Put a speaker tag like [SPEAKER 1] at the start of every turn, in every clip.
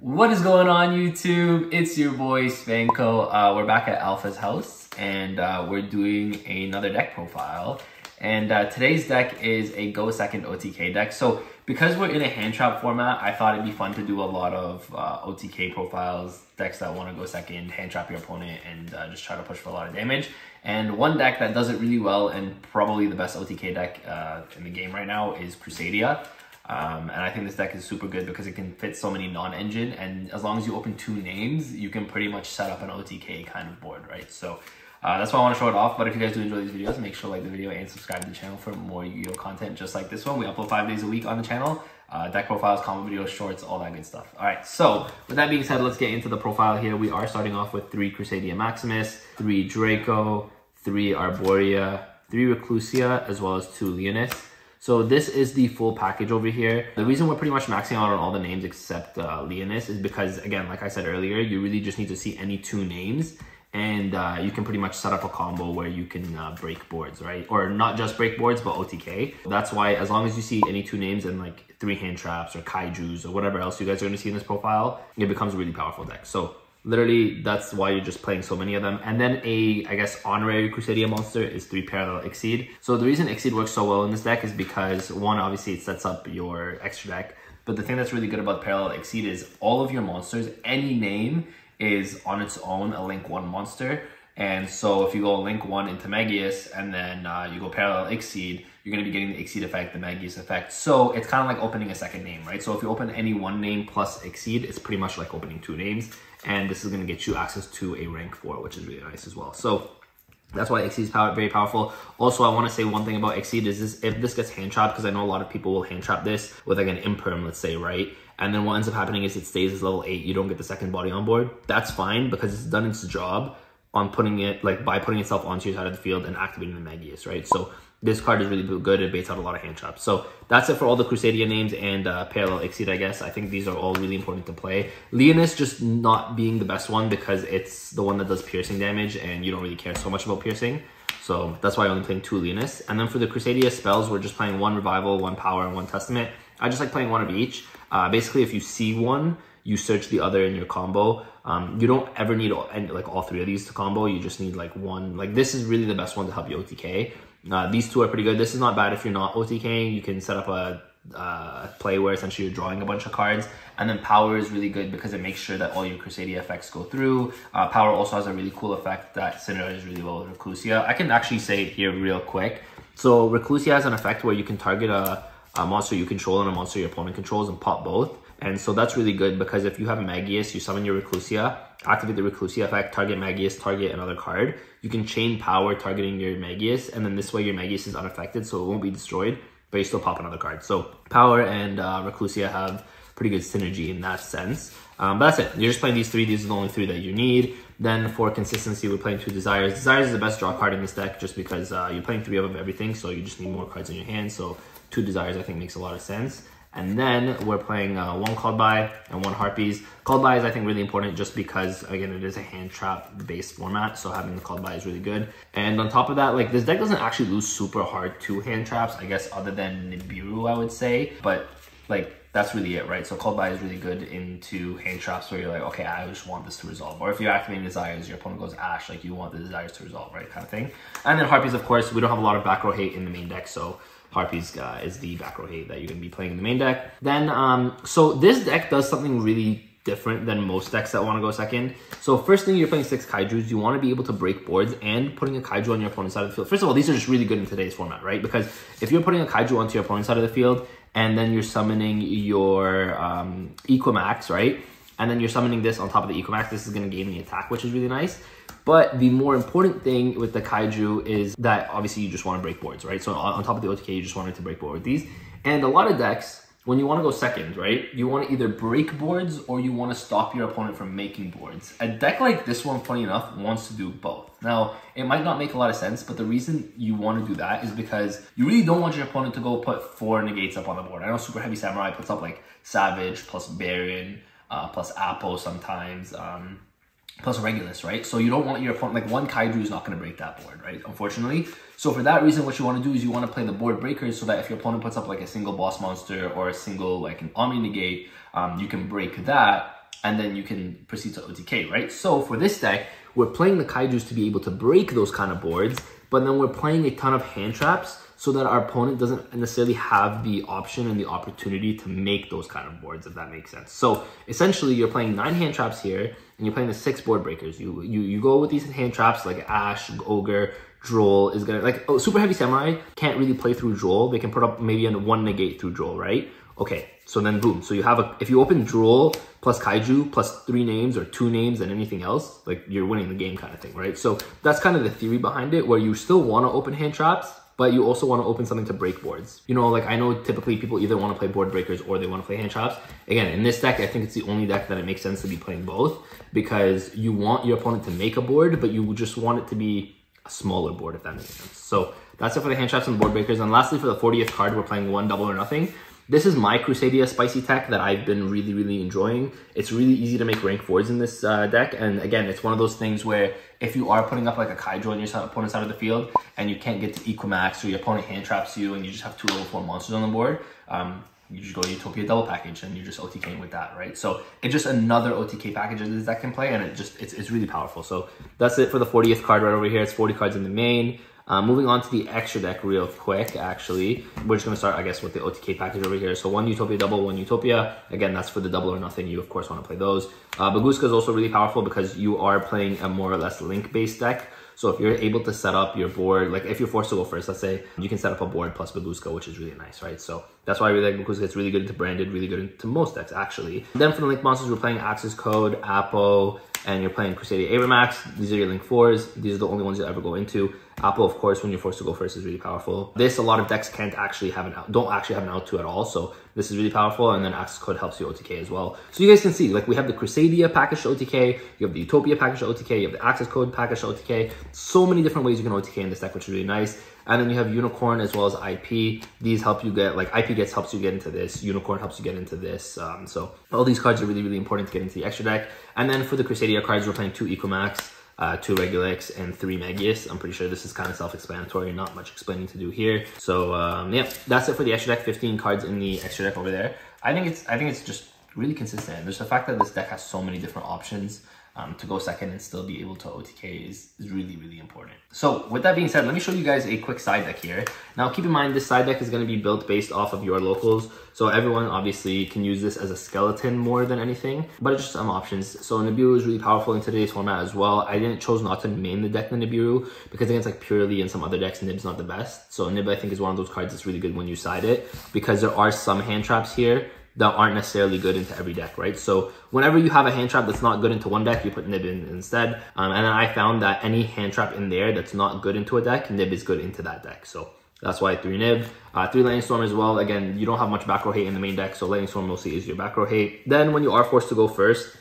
[SPEAKER 1] What is going on YouTube? It's your boy Spanko. Uh, we're back at Alpha's house and uh, we're doing another deck profile. And uh, today's deck is a Go Second OTK deck. So because we're in a hand trap format, I thought it'd be fun to do a lot of uh, OTK profiles, decks that want to go second, hand trap your opponent, and uh, just try to push for a lot of damage. And one deck that does it really well and probably the best OTK deck uh, in the game right now is Crusadia. Um, and I think this deck is super good because it can fit so many non-engine and as long as you open two names, you can pretty much set up an OTK kind of board, right? So uh, that's why I want to show it off. But if you guys do enjoy these videos, make sure to like the video and subscribe to the channel for more Yu-Gi-Oh content just like this one. We upload five days a week on the channel. Uh, deck profiles, combo videos, shorts, all that good stuff. All right, so with that being said, let's get into the profile here. We are starting off with three Crusadia Maximus, three Draco, three Arboria, three Reclusia, as well as two Leonis. So this is the full package over here. The reason we're pretty much maxing out on all the names except uh, Leonis is because, again, like I said earlier, you really just need to see any two names and uh, you can pretty much set up a combo where you can uh, break boards, right? Or not just break boards, but OTK. That's why as long as you see any two names and like three hand traps or kaijus or whatever else you guys are gonna see in this profile, it becomes a really powerful deck. So literally that's why you're just playing so many of them. And then a, I guess, honorary Crusadia monster is three Parallel Exceed. So the reason Exceed works so well in this deck is because one, obviously it sets up your extra deck. But the thing that's really good about Parallel Exceed is all of your monsters, any name is on its own a link one monster. And so if you go link one into Magius and then uh, you go parallel Exceed, you're to be getting the Exceed effect, the Magius effect. So it's kind of like opening a second name, right? So if you open any one name plus Exceed, it's pretty much like opening two names. And this is going to get you access to a rank four, which is really nice as well. So that's why Exceed is power, very powerful. Also, I want to say one thing about Exceed is this, if this gets hand trapped, because I know a lot of people will hand trap this with like an imperm, let's say, right? And then what ends up happening is it stays as level eight. You don't get the second body on board. That's fine because it's done its job on putting it, like by putting itself onto your side of the field and activating the Magius, right? So this card is really good. It baits out a lot of hand traps. So that's it for all the Crusadia names and uh, Parallel Exceed, I guess. I think these are all really important to play. Leonis just not being the best one because it's the one that does piercing damage and you don't really care so much about piercing. So that's why I'm only playing two Leonis. And then for the Crusadia spells, we're just playing one Revival, one Power, and one Testament. I just like playing one of each. Uh, basically, if you see one, you search the other in your combo. Um, you don't ever need all, like all three of these to combo. You just need like one. Like this is really the best one to help you OTK. Uh, these two are pretty good. This is not bad if you're not OTKing. You can set up a uh, play where essentially you're drawing a bunch of cards. And then power is really good because it makes sure that all your Crusadia effects go through. Uh, power also has a really cool effect that synergizes really well with Reclusia. I can actually say it here real quick. So Reclusia has an effect where you can target a a monster you control and a monster your opponent controls and pop both. And so that's really good because if you have Magius, you summon your Reclusia, activate the Reclusia effect, target Magius, target another card. You can chain power targeting your Magius, and then this way your Magius is unaffected, so it won't be destroyed, but you still pop another card. So power and uh, Reclusia have pretty good synergy in that sense. Um, but that's it. You're just playing these three. These are the only three that you need. Then for consistency, we're playing two Desires. Desires is the best draw card in this deck just because uh, you're playing three of everything, so you just need more cards in your hand. So two Desires I think makes a lot of sense. And then we're playing uh, one Called By and one Harpies. Called By is, I think, really important just because, again, it is a hand trap based format. So having the Called By is really good. And on top of that, like this deck doesn't actually lose super hard to hand traps, I guess, other than Nibiru, I would say. But like that's really it, right? So Called By is really good into hand traps where you're like, okay, I just want this to resolve. Or if you're activating desires, your opponent goes Ash, like you want the desires to resolve, right? Kind of thing. And then Harpies, of course, we don't have a lot of back row hate in the main deck, so Harpies uh, is the back row hate that you're going to be playing in the main deck. Then, um, so this deck does something really different than most decks that want to go second. So first thing, you're playing six Kaijus. You want to be able to break boards and putting a Kaiju on your opponent's side of the field. First of all, these are just really good in today's format, right? Because if you're putting a Kaiju onto your opponent's side of the field and then you're summoning your um, Equimax, right? And then you're summoning this on top of the Equimax, this is going to gain the attack, which is really nice. But the more important thing with the Kaiju is that obviously you just want to break boards, right? So on, top of the OTK, you just wanted to break board with these. And a lot of decks, when you want to go second, right, you want to either break boards or you want to stop your opponent from making boards. A deck like this one, funny enough, wants to do both. Now, it might not make a lot of sense, but the reason you want to do that is because you really don't want your opponent to go put four negates up on the board. I know Super Heavy Samurai puts up like Savage plus Baron uh, plus Apo sometimes. Um, plus a Regulus, right? So you don't want your opponent, like one Kaiju is not going to break that board, right? Unfortunately. So for that reason, what you want to do is you want to play the board breakers so that if your opponent puts up like a single boss monster or a single like an Omni Negate, um, you can break that and then you can proceed to OTK, right? So for this deck, we're playing the Kaijus to be able to break those kind of boards, but then we're playing a ton of hand traps so that our opponent doesn't necessarily have the option and the opportunity to make those kind of boards, if that makes sense. So essentially, you're playing nine hand traps here, and you're playing the six board breakers. You you you go with these hand traps like Ash, Ogre, Droll is gonna like oh, super heavy samurai can't really play through Droll. They can put up maybe a one negate through Droll, right? Okay, so then boom. So you have a if you open Droll plus Kaiju plus three names or two names and anything else, like you're winning the game kind of thing, right? So that's kind of the theory behind it, where you still want to open hand traps, but you also want to open something to break boards. You know, like I know typically people either want to play board breakers or they want to play hand traps. Again, in this deck, I think it's the only deck that it makes sense to be playing both because you want your opponent to make a board, but you just want it to be a smaller board, if that makes sense. So that's it for the hand traps and board breakers. And lastly, for the 40th card, we're playing one double or nothing. This is my Crusadia spicy tech that I've been really, really enjoying. It's really easy to make rank fours in this uh, deck. And again, it's one of those things where if you are putting up like a Kaiju on your opponent's side of the field and you can't get to Equimax or your opponent hand traps you and you just have two level four monsters on the board, um, you just go to Utopia double package and you're just OTKing with that, right? So it's just another OTK package that this deck can play and it just, it's, it's really powerful. So that's it for the 40th card right over here. It's 40 cards in the main. Uh, moving on to the extra deck real quick, actually. We're just going to start, I guess, with the OTK package over here. So one Utopia double, one Utopia. Again, that's for the double or nothing. You, of course, want to play those. Uh, Bagooska is also really powerful because you are playing a more or less link-based deck. So if you're able to set up your board, like if you're forced to go first, let's say, you can set up a board plus Bagooska, which is really nice, right? So that's why I really like Bagooska. It's really good into branded, really good into most decks, actually. Then for the link monsters, we're playing Access Code, Apo, and you're playing Crusadia Avramax. These are your link fours. These are the only ones you'll ever go into. Apo, of course, when you're forced to go first is really powerful. This, a lot of decks can't actually have an out, don't actually have an out to at all. So this is really powerful. And then access code helps you OTK as well. So you guys can see, like we have the Crusadia package OTK, you have the Utopia package OTK, you have the access code package OTK. So many different ways you can OTK in this deck, which is really nice. And then you have Unicorn as well as IP. These help you get, like IP gets helps you get into this. Unicorn helps you get into this. Um, so all these cards are really, really important to get into the extra deck. And then for the Crusadia cards, we're playing two Equimax uh, two Regulex, and three Magius. I'm pretty sure this is kind of self-explanatory, not much explaining to do here. So um, yeah, that's it for the extra deck. 15 cards in the extra deck over there. I think it's I think it's just really consistent. There's the fact that this deck has so many different options um, to go second and still be able to OTK is, is really, really important. So with that being said, let me show you guys a quick side deck here. Now keep in mind this side deck is going to be built based off of your locals. So everyone obviously can use this as a skeleton more than anything, but it's just some options. So Nibiru is really powerful in today's format as well. I didn't chose not to main the deck the Nibiru because against like Purrely in some other decks, Nib's not the best. So Nib I think is one of those cards that's really good when you side it because there are some hand traps here that aren't necessarily good into every deck, right? So whenever you have a hand trap that's not good into one deck, you put Nib in instead. Um, and then I found that any hand trap in there that's not good into a deck, Nib is good into that deck. So that's why three Nib. Uh, three Lightning Storm as well. Again, you don't have much back row hate in the main deck, so Lightning Storm mostly is your back row hate. Then when you are forced to go first,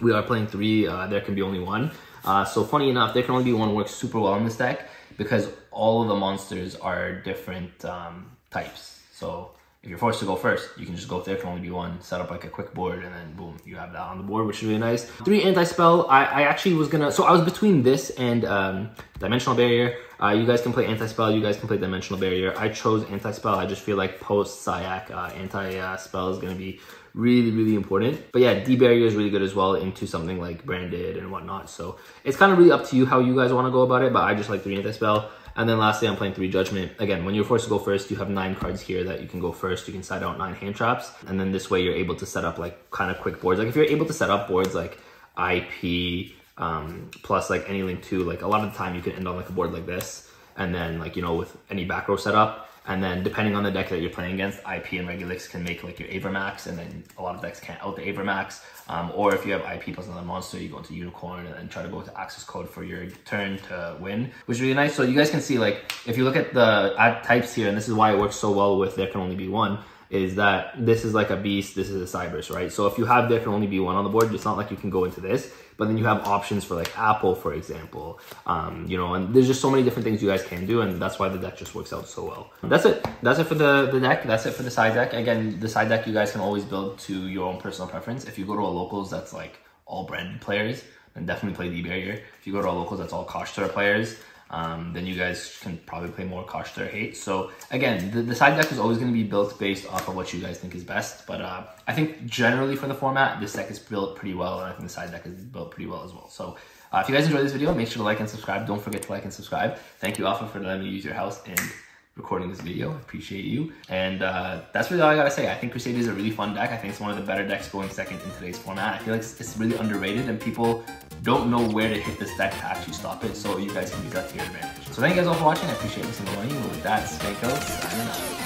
[SPEAKER 1] we are playing three, uh, there can be only one. Uh, so funny enough, there can only be one works super well in this deck because all of the monsters are different um, types. So if you're forced to go first, you can just go if there can only be one, set up like a quick board, and then boom, you have that on the board, which is really nice. Three anti-spell, I, I actually was gonna, so I was between this and um, Dimensional Barrier. Uh, you guys can play anti-spell, you guys can play Dimensional Barrier. I chose anti-spell, I just feel like post-CYAC, uh, anti-spell is gonna be really, really important. But yeah, D-Barrier is really good as well into something like Branded and whatnot. So it's kind of really up to you how you guys wanna go about it, but I just like three anti-spell. And then lastly, I'm playing three Judgment. Again, when you're forced to go first, you have nine cards here that you can go first. You can side out nine hand traps. And then this way you're able to set up like kind of quick boards. Like if you're able to set up boards like IP um, plus like any link to, like a lot of the time you can end on like a board like this. And then like, you know, with any back row setup, and then depending on the deck that you're playing against, IP and Regulex can make like your Avramax, and then a lot of decks can't out the Avramax. Um, or if you have IP plus another monster, you go into Unicorn and then try to go to access code for your turn to win, which is really nice. So you guys can see like, if you look at the at types here, and this is why it works so well with there can only be one, is that this is like a beast, this is a Cyberse, right? So if you have there can only be one on the board, it's not like you can go into this, but then you have options for like Apo, for example, um, you know, and there's just so many different things you guys can do, and that's why the deck just works out so well. That's it. That's it for the, the deck. That's it for the side deck. Again, the side deck you guys can always build to your own personal preference. If you go to a locals that's like all branded players, then definitely play the barrier. If you go to a locals that's all Kosh players, um, then you guys can probably play more Kosh their hate. So again, the, the side deck is always going to be built based off of what you guys think is best. But uh, I think generally for the format, this deck is built pretty well, and I think the side deck is built pretty well as well. So uh, if you guys enjoyed this video, make sure to like and subscribe. Don't forget to like and subscribe. Thank you, Alpha, for letting me use your house and recording this video. I appreciate you. And uh, that's really all I gotta say. I think Crusadia is a really fun deck. I think it's one of the better decks going second in today's format. I feel like it's really underrated and people don't know where to hit this deck to actually stop it. So you guys can use that to your advantage. So thank you guys all for watching. I appreciate listening to me. With that, Spanko signing out.